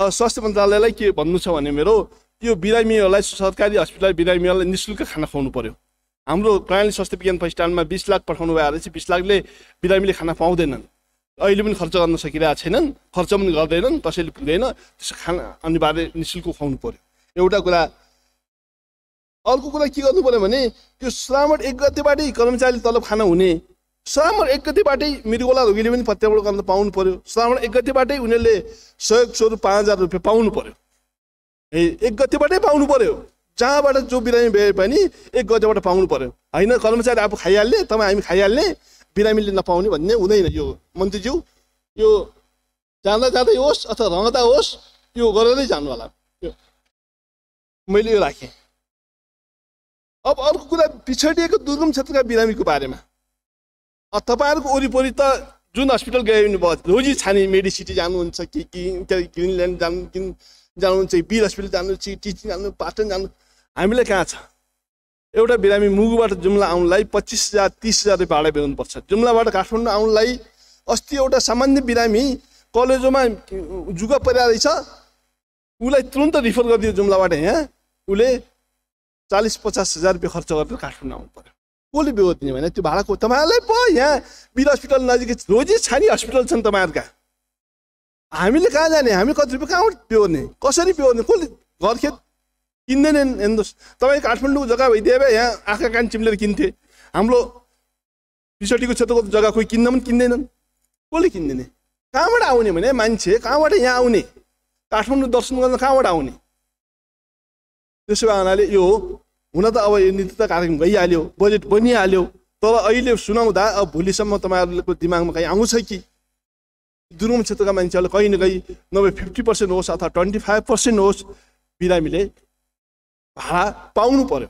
स्वास्थ्य मन्त्रालयलाई के भन्नु छ भने मेरो यो बिरामीहरूलाई सरकारी हस्पिटल बिरामीहरूलाई नि शुल्क खाना खुवाउनु पर्यो। हाम्रो प्रणाली स्वास्थ्य विज्ञान प्रतिष्ठानमा बिस लाख पठाउनु भएर चाहिँ बिस लाखले बिरामीले खाना पाउँदैनन् अहिले पनि खर्च गर्न सकिरहेको छैनन् खर्च पनि गर्दैनन् कसैले पुग्दैन त्यसो खाना अनिवार्य नि शुल्क खुवाउनु पर्यो। एउटा कुरा अर्को कुरा के गर्नु पर्यो भने त्यो श्रावण एक गतेबाटै कर्मचारीले तलब खाना हुने श्रावण एक गतिबाटै मृगोला रोगीले पनि प्रत्यारोपण गर्न पाउनु पर्यो श्रावण एक गतिबाटै उनीहरूले सहयोग स्वरूप पाँच हजार रुपियाँ पाउनु पर्यो ए एक गतिबाटै पाउनु पर्यो जहाँबाट जो बिरामी भए पनि एक गतिबाट पाउनु पर्यो होइन कर्मचारी आफू खाइहाल्ने तपाईँ हामी खाइहाल्ने बिरामीले नपाउने भन्ने हुँदैन यो मन्त्रीज्यू यो जाँदा जाँदै होस् अथवा रहँदा होस् यो गरेरै जानु होला मैले यो राखेँ अब अर्को कुरा पिछडिएको दुर्गम क्षेत्रका बिरामीको बारेमा तपाईँहरूको वरिपरि त जुन हस्पिटल गयो भयो रोजी छाने मेडिसिटी जानुहुन्छ कि कि ग्रिनल्यान्ड जानु कि जानुहुन्छ बिर हस्पिटल जानु कि टिचिङ जानु पाटन जानु हामीलाई कहाँ छ? एउटा बिरामी मुगुबाट जुम्ला आउनुलाई पच्चिस हजार तिस हजार रुपियाँ भाडा बेहोर्नुपर्छ जुम्लाबाट काठमाडौँ आउनुलाई अस्ति एउटा सामान्य बिरामी कलेजोमा जुगा परिरहेको रहेछ। उसलाई तुरन्त रिफर गरिदियो जुम्लाबाट यहाँ। उसले चालिस पचास हजार रुपियाँ खर्च गरेर काठमाडौँ आउनु पऱ्यो कसले बेहोरिदिने भने त्यो भाडाको तपाईँहरूलाई पो यहाँ बिर हस्पिटल नजिकै रोजी छानी हस्पिटल छन् तपाईँहरूका। हामीले कहाँ जाने? हामी कति रुपियाँ कहाँबाट बेहोर्ने? कसरी बेहोर्ने? कसले घरखेत किन्दैनन् हेर्नुहोस्। तपाईँ काठमाडौँको जग्गा भइदिए भए यहाँ आँखा कान चिम्लेर किन्थे। हाम्रो पिछडिको क्षेत्रको जग्गा कोही किन्न पनि किन्दैनन्। कसले किन्दिने? कहाँबाट आउने भने मान्छे? कहाँबाट यहाँ आउने? काठमाडौँ दर्शन गर्न कहाँबाट आउने? त्यसो भए हुनाले यो हुन त अब यो नीति त कार्यक्रम भइहाल्यो बजेट बनिहाल्यो तर अहिले सुनाउँदा अब भोलिसम्म तपाईँहरूको दिमागमा कहीँ आउँछ कि? दुर्गम क्षेत्रका मान्छेहरूले कहीँ न कहीँ नभए फिफ्टी पर्सेन्ट होस् अथवा ट्वेन्टी फाइभ पर्सेन्ट होस् बिरामीले भाडा पाउनु पर्यो।